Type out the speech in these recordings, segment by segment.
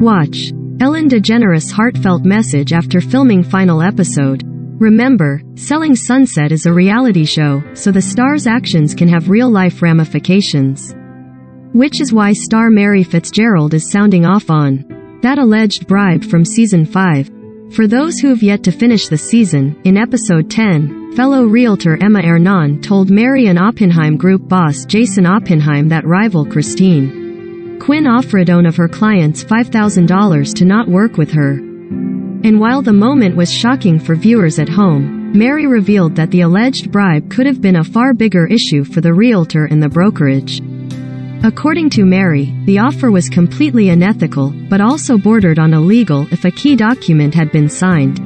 Watch. Ellen DeGeneres' heartfelt message after filming final episode. Remember, Selling Sunset is a reality show, so the star's actions can have real-life ramifications. Which is why star Mary Fitzgerald is sounding off on that alleged bribe from season 5. For those who've yet to finish the season, in episode 10, fellow realtor Emma Hernan told Mary and Oppenheim Group boss Jason Oppenheim that rival Christine Quinn offered one of her clients $5,000 to not work with her. And while the moment was shocking for viewers at home, Mary revealed that the alleged bribe could have been a far bigger issue for the realtor and the brokerage. According to Mary, the offer was completely unethical, but also bordered on illegal if a key document had been signed.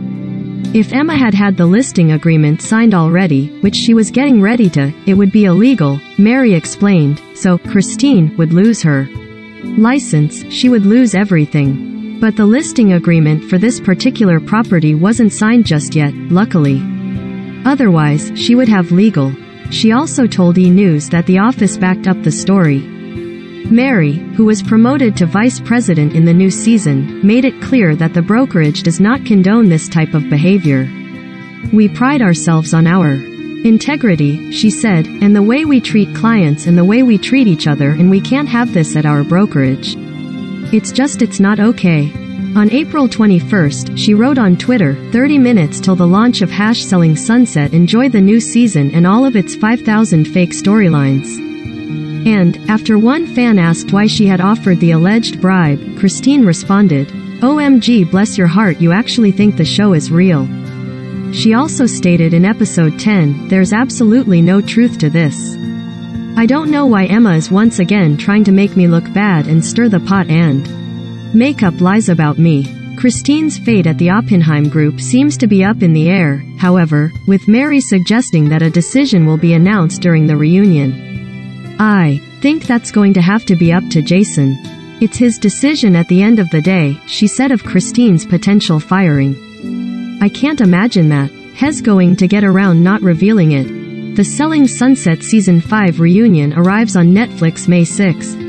If Emma had had the listing agreement signed already, which she was getting ready to, it would be illegal, Mary explained, so Christine would lose her license, she would lose everything. But the listing agreement for this particular property wasn't signed just yet, luckily. Otherwise, she would have legal. She also told E! News that the office backed up the story. Mary, who was promoted to vice president in the new season, made it clear that the brokerage does not condone this type of behavior. We pride ourselves on our integrity, she said, and the way we treat clients and the way we treat each other and we can't have this at our brokerage. It's just it's not okay. On April 21st, she wrote on Twitter, 30 minutes till the launch of Hash Selling Sunset enjoy the new season and all of its 5,000 fake storylines. And, after one fan asked why she had offered the alleged bribe, Christine responded, OMG bless your heart you actually think the show is real. She also stated in episode 10, there's absolutely no truth to this. I don't know why Emma is once again trying to make me look bad and stir the pot and make up lies about me. Christine's fate at the Oppenheim Group seems to be up in the air, however, with Mary suggesting that a decision will be announced during the reunion. I think that's going to have to be up to Jason. It's his decision at the end of the day, she said of Christine's potential firing. I can't imagine that. Hes going to get around not revealing it. The Selling Sunset Season 5 reunion arrives on Netflix May 6.